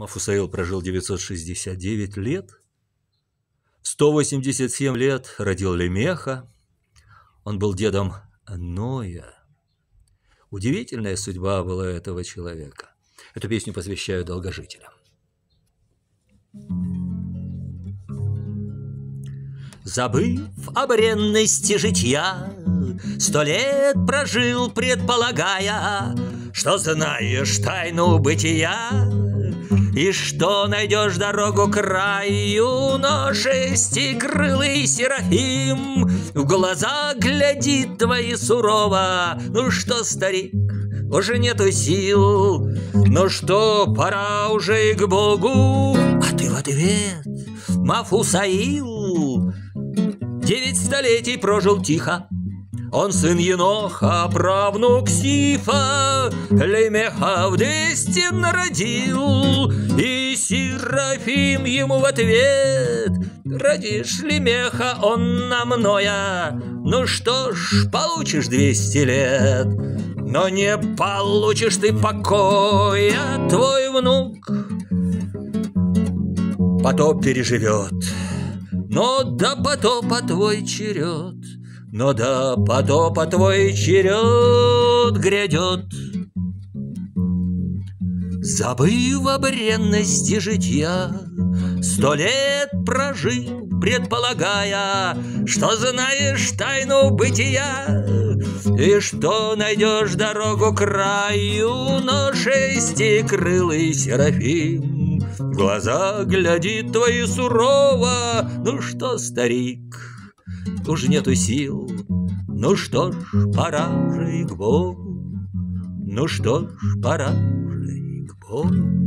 Мафусаил прожил 969 лет. В 187 лет родил Лемеха. Он был дедом Ноя. Удивительная судьба была этого человека. Эту песню посвящаю долгожителям. Забыв о бренности житья, Сто лет прожил, предполагая, Что знаешь тайну бытия, И что найдешь дорогу к краю, Но шестикрылый Серафим В глаза глядит твои сурово. Ну что, старик, уже нету сил, Ну что, пора уже и к Богу, А ты в ответ, Мафусаил, Девять столетий прожил тихо, он сын Еноха, правнук Сифа, Лемеха в двести народил, И Серафим ему в ответ, Родишь Лемеха, он на мноя, Ну что ж, получишь двести лет, Но не получишь ты покоя, Твой внук. Потоп переживет, Но до потопа твой черед — но да потопа твой черед грядет. Забыв о бренности житья, Сто лет прожил, предполагая, Что знаешь тайну бытия, И что найдешь дорогу к краю, Но шестикрылый Серафим В глаза глядит твои сурово, Ну что, старик, уж нету сил. Ну что ж, пора же и к Богу, ну что ж, пора же и к Богу.